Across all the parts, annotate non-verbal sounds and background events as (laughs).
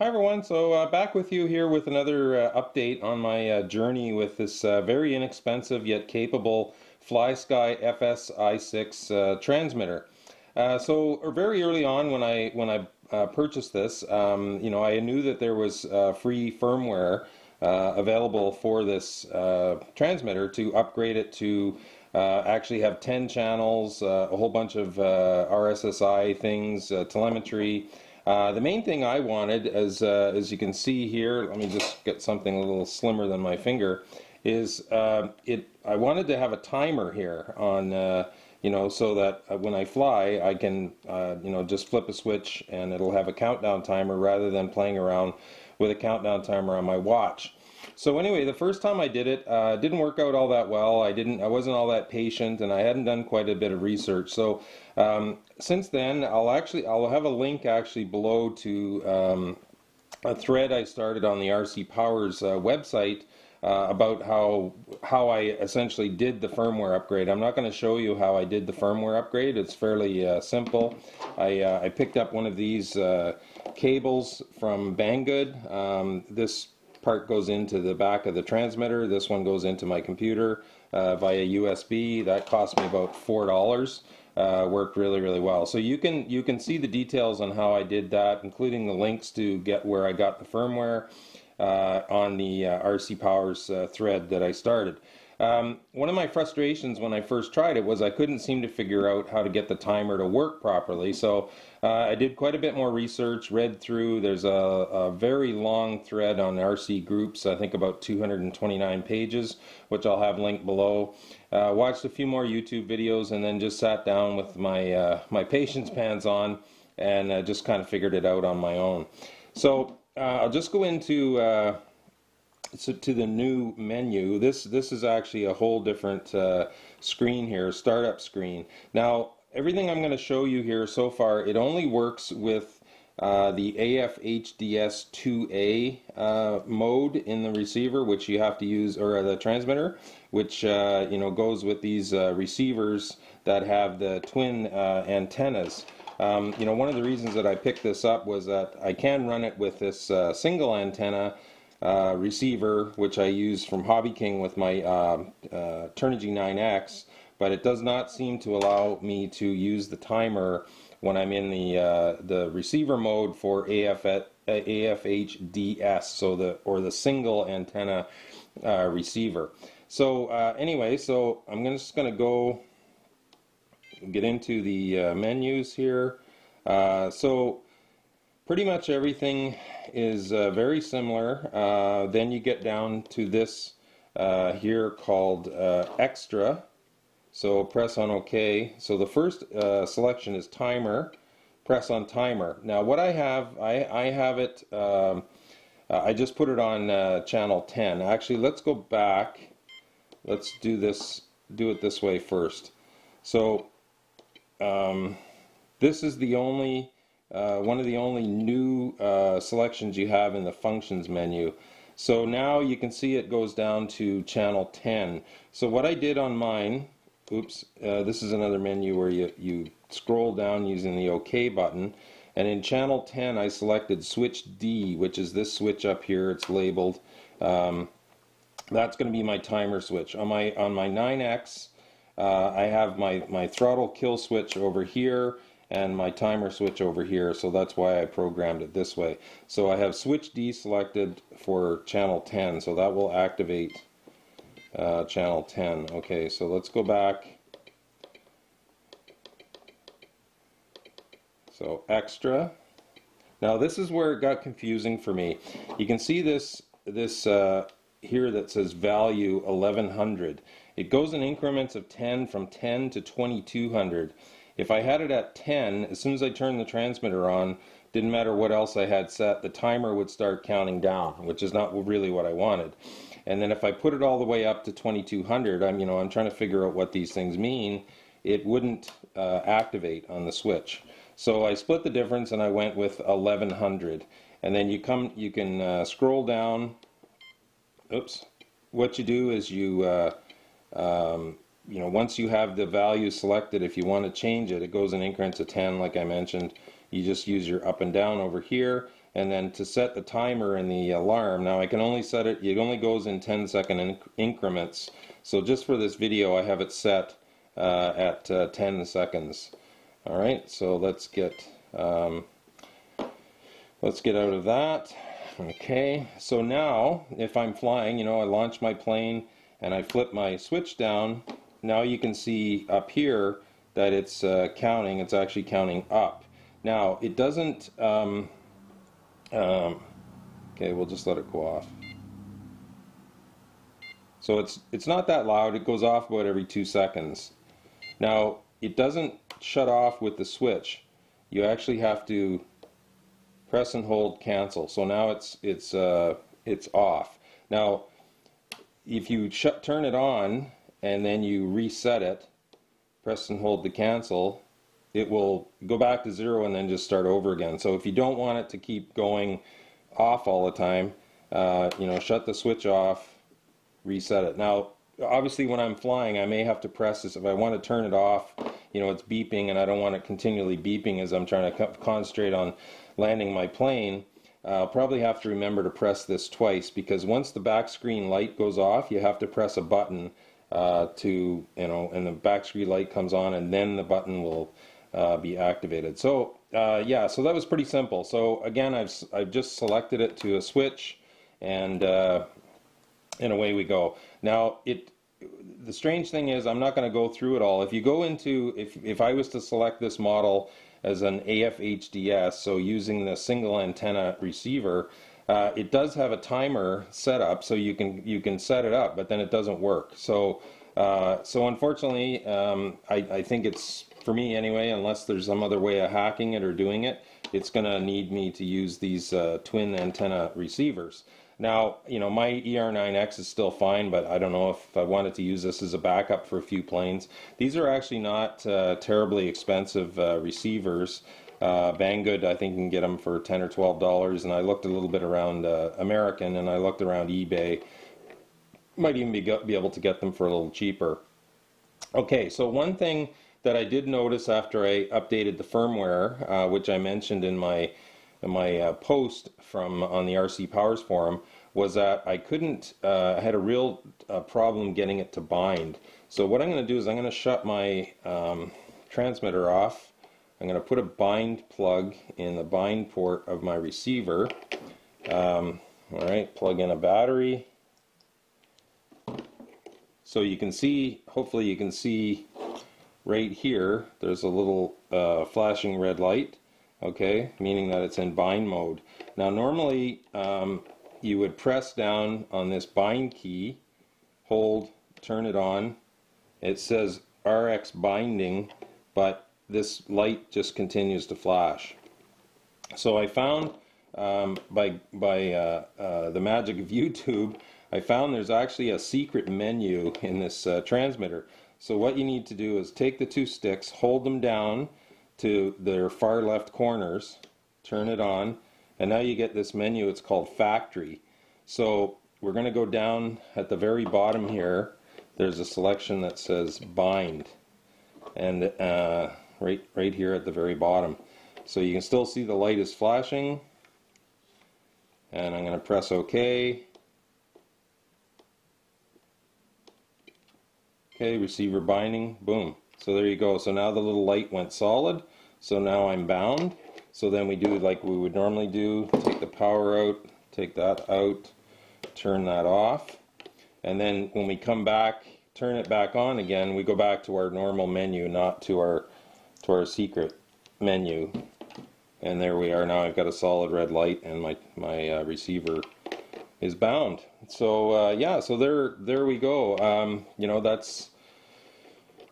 Hi everyone, so uh, back with you here with another uh, update on my uh, journey with this uh, very inexpensive yet capable FlySky FS-i6 uh, transmitter. Uh, so very early on when I when I purchased this, um, you know, I knew that there was free firmware available for this transmitter to upgrade it to actually have 10 channels, a whole bunch of RSSI things, telemetry, uh, the main thing I wanted, as, uh, as you can see here, let me just get something a little slimmer than my finger, is uh, it. I wanted to have a timer here on, uh, you know, so that uh, when I fly, I can, you know, just flip a switch and it'll have a countdown timer rather than playing around with a countdown timer on my watch. So anyway, the first time I did it, uh, didn't work out all that well. I didn't, I wasn't all that patient, and I hadn't done quite a bit of research. So um, since then, I'll actually, I'll have a link actually below to um, a thread I started on the RC Powers uh, website. Uh, about how how I essentially did the firmware upgrade. I'm not going to show you how I did the firmware upgrade. It's fairly uh, simple. I, uh, I picked up one of these uh, cables from Banggood. Um, this part goes into the back of the transmitter. This one goes into my computer uh, via USB. That cost me about four dollars. Uh, worked really really well. So you can you can see the details on how I did that, including the links to get where I got the firmware uh, on the uh, RC Powers uh, thread that I started. Um, one of my frustrations when I first tried it was I couldn't seem to figure out how to get the timer to work properly. So uh, I did quite a bit more research, read through. There's a, a, very long thread on RC groups, I think about 229 pages, which I'll have linked below. Uh, watched a few more YouTube videos and then just sat down with my, uh, my patience pants on and uh, just kind of figured it out on my own. So uh, I'll just go into uh, so to the new menu. This this is actually a whole different uh, screen here, startup screen. Now everything I'm going to show you here so far, it only works with uh, the AFHDS2A uh, mode in the receiver, which you have to use, or the transmitter, which uh, you know goes with these uh, receivers that have the twin uh, antennas. Um, you know, one of the reasons that I picked this up was that I can run it with this uh, single antenna uh, receiver, which I use from Hobby King with my uh, uh, Turnigy 9X, but it does not seem to allow me to use the timer when I'm in the uh, the receiver mode for AF, AFHDS, so the or the single antenna uh, receiver. So anyway, so I'm just going to go get into the menus here. so pretty much everything is uh, very similar. Uh, then you get down to this uh, here called uh, Extra. So press on OK. So the first uh, selection is Timer. Press on Timer. Now what I have, I, I have it, um, uh, I just put it on channel 10. Actually, let's go back. Let's do this, do it this way first. So um, this is the only uh, one of the only new uh, selections you have in the functions menu. So now you can see it goes down to channel 10. So what I did on mine, oops, uh, this is another menu where you, you scroll down using the OK button. And in channel 10 I selected switch D, which is this switch up here, it's labeled. Um, that's going to be my timer switch. On my, on my 9X, uh, I have my, my throttle kill switch over here and my timer switch over here so that's why I programmed it this way. So I have switch D selected for channel 10 so that will activate uh, channel 10 okay so let's go back. So extra. Now this is where it got confusing for me. You can see this this uh, here that says value 1100 it goes in increments of 10 from 10 to 2200 if I had it at 10, as soon as I turned the transmitter on, didn't matter what else I had set, the timer would start counting down, which is not really what I wanted. And then if I put it all the way up to 2200, I'm you know I'm trying to figure out what these things mean. It wouldn't uh, activate on the switch. So I split the difference and I went with 1100. And then you come, you can uh, scroll down. Oops. What you do is you uh, um, you know, once you have the value selected, if you want to change it, it goes in increments of 10, like I mentioned. You just use your up and down over here, and then to set the timer and the alarm. Now I can only set it, it only goes in 10 second inc increments. So just for this video I have it set uh, at uh, 10 seconds. Alright, so let's get um, let's get out of that. Okay, so now if I'm flying, you know, I launch my plane and I flip my switch down, now you can see up here that it's uh, counting, it's actually counting up. Now, it doesn't, um, um, okay, we'll just let it go off. So it's, it's not that loud, it goes off about every two seconds. Now, it doesn't shut off with the switch. You actually have to press and hold cancel. So now it's, it's, uh, it's off. Now, if you shut, turn it on and then you reset it, press and hold the cancel, it will go back to zero and then just start over again. So if you don't want it to keep going off all the time, uh, you know, shut the switch off, reset it. Now, obviously when I'm flying, I may have to press this. If I want to turn it off, you know, it's beeping and I don't want it continually beeping as I'm trying to concentrate on landing my plane. I'll probably have to remember to press this twice because once the back screen light goes off, you have to press a button uh, to, you know, and the back screen light comes on and then the button will uh, be activated. So uh, yeah, so that was pretty simple. So again, I've, I've just selected it to a switch and, uh, and away we go. Now it, the strange thing is I'm not going to go through it all. If you go into, if, if I was to select this model as an AFHDS, so using the single antenna receiver, uh, it does have a timer set up, so you can you can set it up, but then it doesn't work. So uh, so unfortunately, um, I, I think it's for me anyway, unless there's some other way of hacking it or doing it, it's going to need me to use these uh, twin antenna receivers. Now, you know, my ER9X is still fine, but I don't know if I wanted to use this as a backup for a few planes. These are actually not uh, terribly expensive uh, receivers. Uh, Banggood, I think you can get them for 10 or 12 dollars, and I looked a little bit around uh, Amazon, and I looked around eBay. Might even be, be able to get them for a little cheaper. Okay, so one thing that I did notice after I updated the firmware, uh, which I mentioned in my in my uh, post from on the RC Powers forum, was that I couldn't. Uh, I had a real uh, problem getting it to bind. So what I'm going to do is I'm going to shut my um, transmitter off I'm going to put a bind plug in the bind port of my receiver. Um, all right, plug in a battery. So you can see, hopefully you can see right here, there's a little uh, flashing red light, okay, meaning that it's in bind mode. Now normally um, you would press down on this bind key, hold, turn it on. It says RX binding, but this light just continues to flash. So I found um, by, by uh, uh, the magic of (laughs) YouTube, I found there's actually a secret menu in this uh, transmitter. So what you need to do is take the two sticks, hold them down to their far left corners, turn it on, and now you get this menu. It's called Factory. So we're going to go down at the very bottom here. There's a selection that says Bind. And uh, right, right here at the very bottom. So you can still see the light is flashing. And I'm going to press OK. Okay, receiver binding, boom. So there you go. So now the little light went solid. So now I'm bound. So then we do like we would normally do, take the power out, take that out, turn that off. And then when we come back, turn it back on again, we go back to our normal menu, not to our to our secret menu. And there we are. Now I've got a solid red light and my my uh, receiver is bound. So uh, yeah so there there we go. Um, you know that's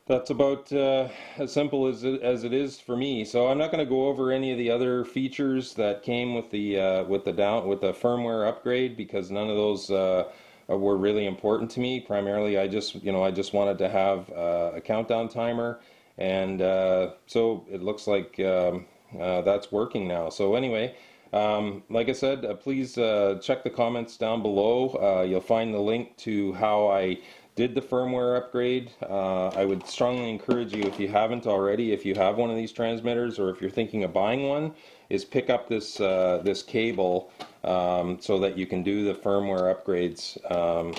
that's about uh, as simple as it, as it is for me. So I'm not going to go over any of the other features that came with the uh, with the down with the firmware upgrade because none of those uh, were really important to me. Primarily I just you know I just wanted to have uh, a countdown timer and uh, so it looks like um, uh, that's working now. So anyway, um, like I said, uh, please uh, check the comments down below. Uh, you'll find the link to how I did the firmware upgrade. Uh, I would strongly encourage you, if you haven't already, if you have one of these transmitters or if you're thinking of buying one, is pick up this this cable um, so that you can do the firmware upgrades. Um,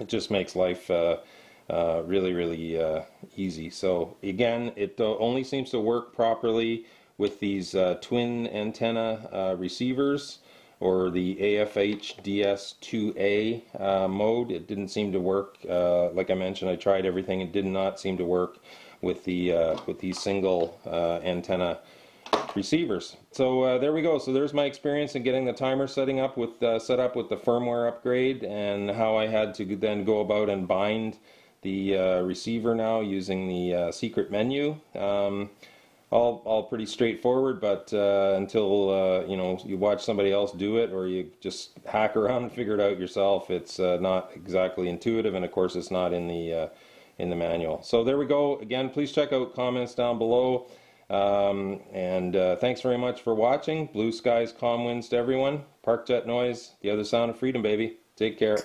it just makes life uh, uh, really, really uh, easy. So again, it only seems to work properly with these uh, twin antenna uh, receivers or the AFHDS2A uh, mode. It didn't seem to work. Uh, like I mentioned, I tried everything. It did not seem to work with the uh, with these single uh, antenna receivers. So uh, there we go. So there's my experience in getting the timer setting up with uh, set up with the firmware upgrade and how I had to then go about and bind the receiver now using the secret menu. Um, all all pretty straightforward. But uh, until uh, you know you watch somebody else do it, or you just hack around and figure it out yourself, it's uh, not exactly intuitive, and of course it's not in the uh, in the manual. So there we go. Again, please check out comments down below. Um, and uh, thanks very much for watching. Blue skies, calm winds to everyone. Park jet noise, the other sound of freedom, baby. Take care.